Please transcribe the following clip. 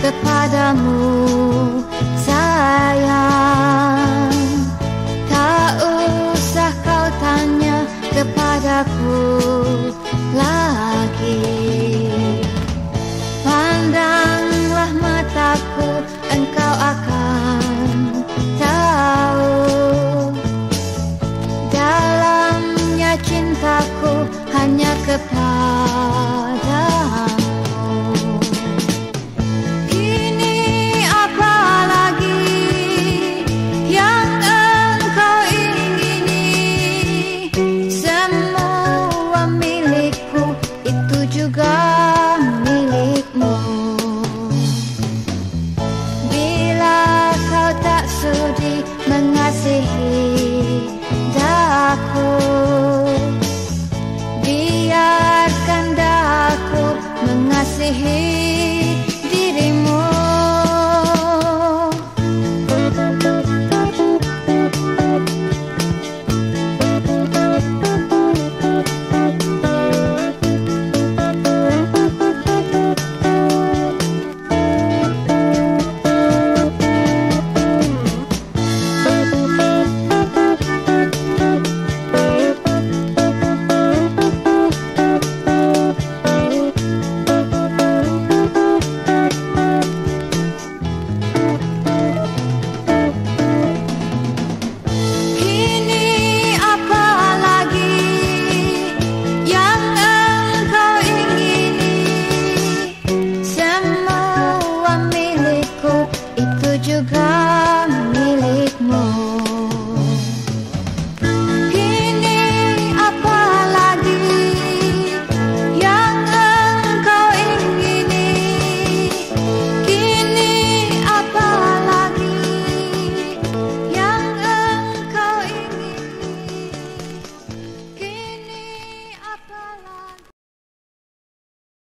kepadamu sayang. Tak usah kau tanya kepadaku lagi. Pandanglah mataku engkau akan tahu. Dalamnya cintaku hanya kepadamu Cinta milikmu? Bila kau tak sudi mengasihi